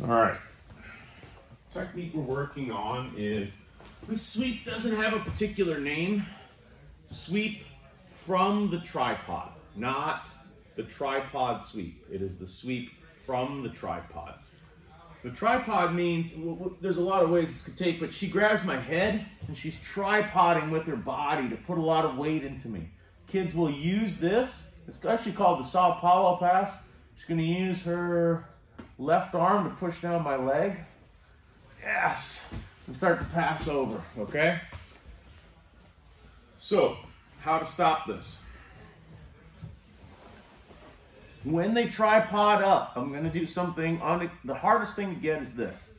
All right. Technique we're working on is the sweep doesn't have a particular name. Sweep from the tripod, not the tripod sweep. It is the sweep from the tripod. The tripod means, well, there's a lot of ways this could take, but she grabs my head and she's tripoding with her body to put a lot of weight into me. Kids will use this. It's actually called the Sao Paulo pass. She's gonna use her left arm to push down my leg. Yes, and start to pass over, okay? So, how to stop this? When they tripod up, I'm gonna do something on the hardest thing to get is this,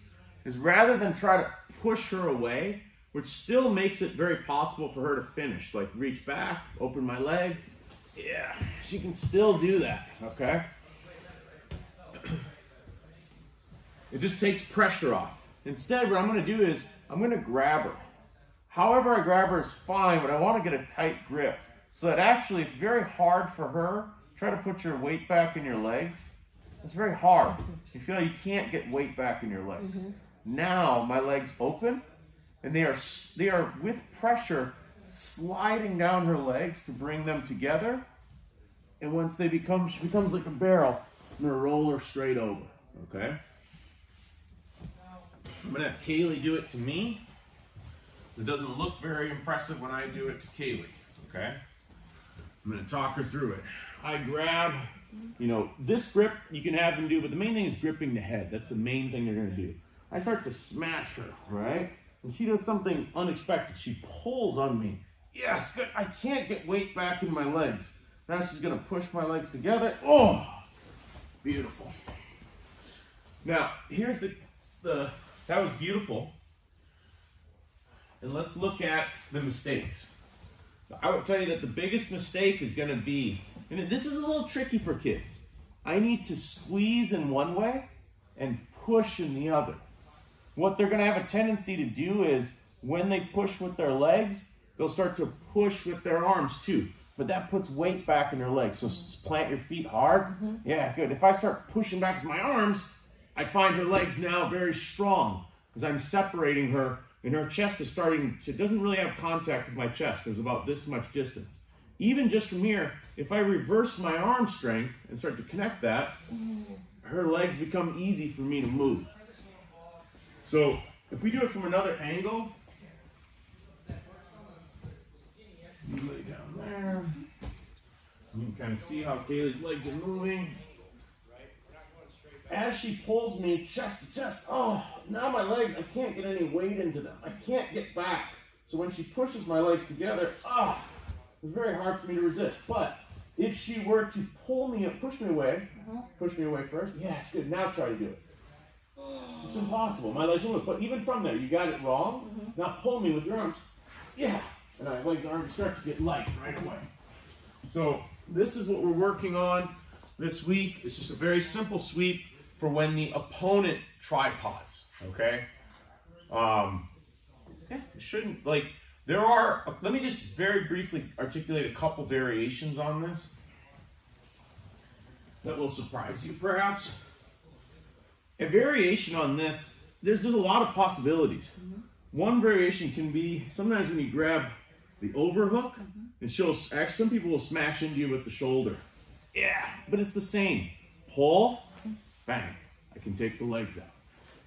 is rather than try to push her away, which still makes it very possible for her to finish, like reach back, open my leg. Yeah, she can still do that, okay? It just takes pressure off. Instead, what I'm gonna do is, I'm gonna grab her. However I grab her is fine, but I wanna get a tight grip. So that actually it's very hard for her. Try to put your weight back in your legs. It's very hard. You feel like you can't get weight back in your legs. Mm -hmm. Now my legs open and they are, they are with pressure sliding down her legs to bring them together. And once they become, she becomes like a barrel, I'm gonna roll her straight over, okay? I'm gonna have Kaylee do it to me. It doesn't look very impressive when I do it to Kaylee, okay? I'm gonna talk her through it. I grab, you know, this grip you can have them do, but the main thing is gripping the head. That's the main thing they're gonna do. I start to smash her, right? And she does something unexpected. She pulls on me. Yes. I can't get weight back in my legs. Now she's gonna push my legs together. Oh, beautiful. Now, here's the, the that was beautiful. And let's look at the mistakes. I would tell you that the biggest mistake is going to be, and this is a little tricky for kids. I need to squeeze in one way and push in the other. What they're going to have a tendency to do is when they push with their legs, they'll start to push with their arms too. But that puts weight back in their legs. So plant your feet hard. Mm -hmm. Yeah, good. If I start pushing back with my arms, I find her legs now very strong as I'm separating her and her chest is starting to, doesn't really have contact with my chest. There's about this much distance. Even just from here, if I reverse my arm strength and start to connect that, her legs become easy for me to move. So if we do it from another angle, you lay down there. You can kind of see how Kaylee's legs are moving as she pulls me chest to chest, oh, now my legs, I can't get any weight into them. I can't get back. So when she pushes my legs together, ah, oh, it's very hard for me to resist. But if she were to pull me and push me away, uh-huh. push me away first, yeah, it's good. Now try to do it. It's impossible. My legs won't. But even from there, you got it wrong. Mm-hmm. Now pull me with your arms. Yeah. And my legs are already start to get light right away. So this is what we're working on this week. It's just a very simple sweep for when the opponent tripods, okay? Um, yeah, shouldn't, like, there are, let me just very briefly articulate a couple variations on this that will surprise you, perhaps. A variation on this, there's, there's a lot of possibilities. Mm -hmm. One variation can be, sometimes when you grab the overhook, mm -hmm. and she'll, actually some people will smash into you with the shoulder. Yeah, but it's the same. Pull, bang, I can take the legs out.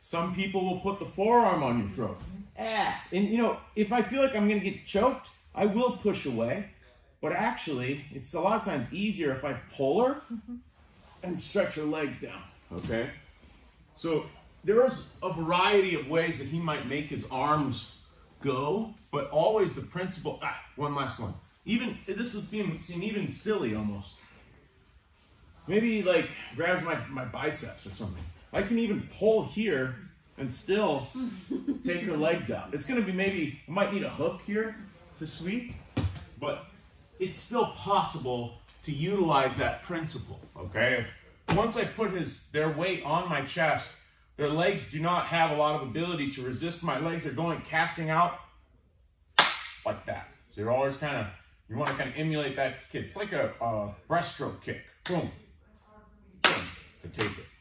Some people will put the forearm on your throat. Ah, and you know, if I feel like I'm gonna get choked, I will push away. But actually, it's a lot of times easier if I pull her and stretch her legs down, okay? So there is a variety of ways that he might make his arms go, but always the principle, ah, one last one. Even, this is being seem even silly almost. Maybe like grabs my, my biceps or something. I can even pull here and still take her legs out. It's gonna be maybe, I might need a hook here to sweep, but it's still possible to utilize that principle, okay? If, once I put his their weight on my chest, their legs do not have a lot of ability to resist. My legs are going, casting out like that. So you're always kind of, you want to kind of emulate that kid. It's like a, a breaststroke kick. Boom, take it.